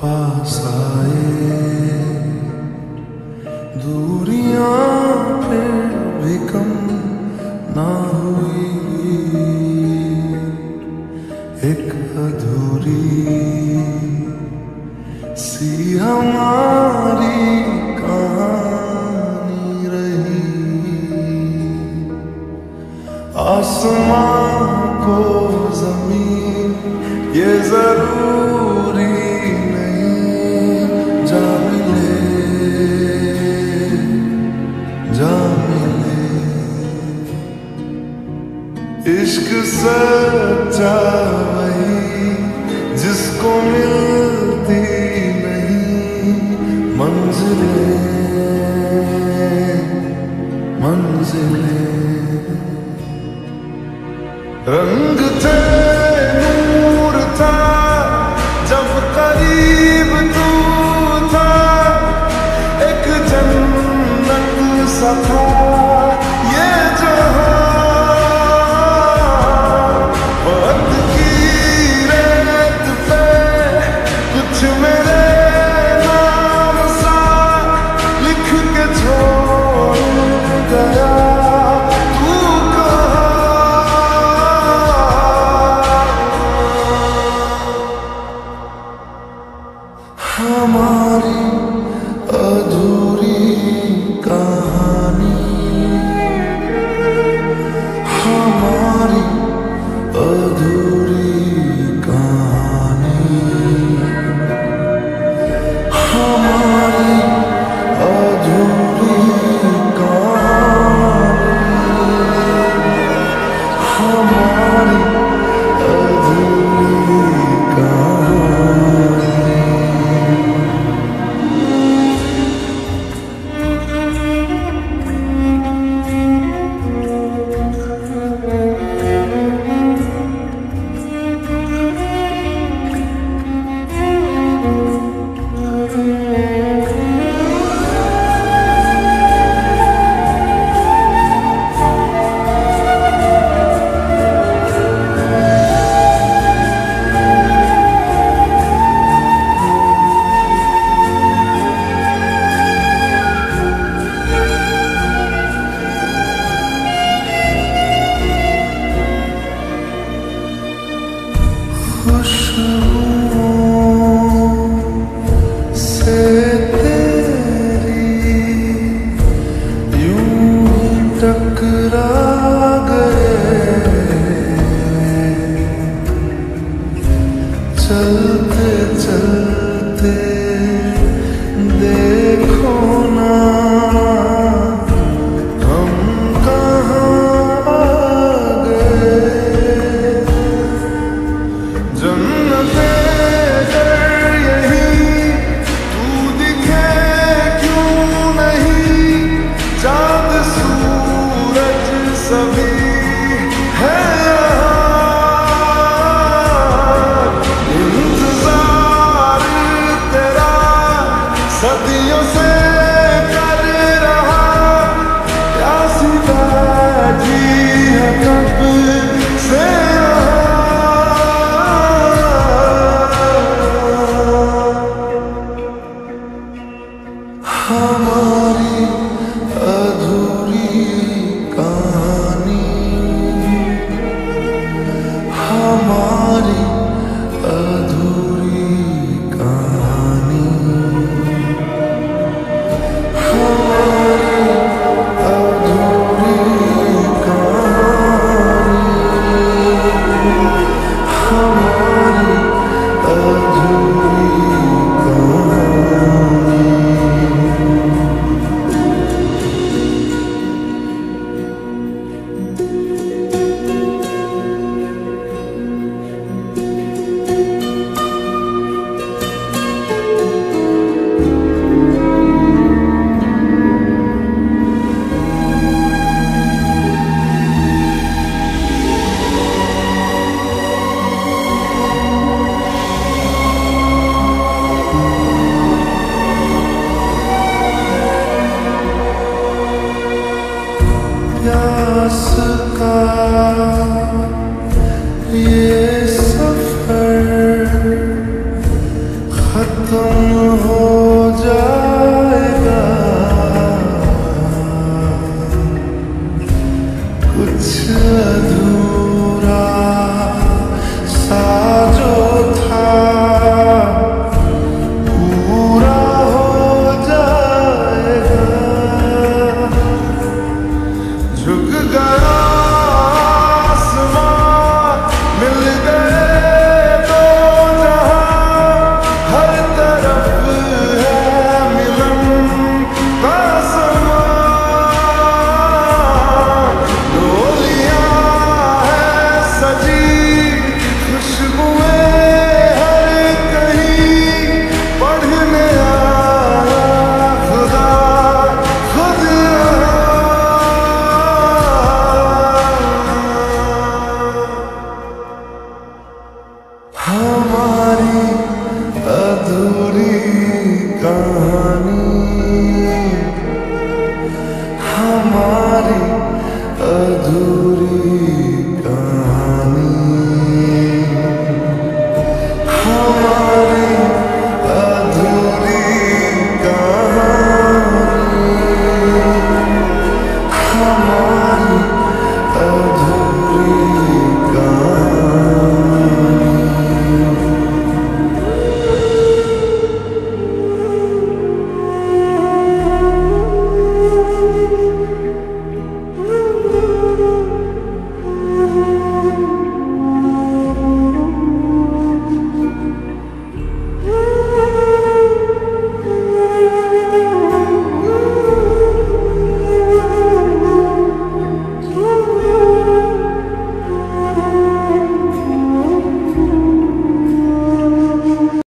पास आए। दूरियाँ फिर भी कम ना हुई। एक अधूरी सी हमारी कहानी रही। आसमां को ज़मीन, ये ज़रूरी सच्चा वही जिसको मिलती नहीं, मंजिलें मंजिलें। रंग थे, नूर था, जब करीब तू था, एक जन्नत सा could Osaka.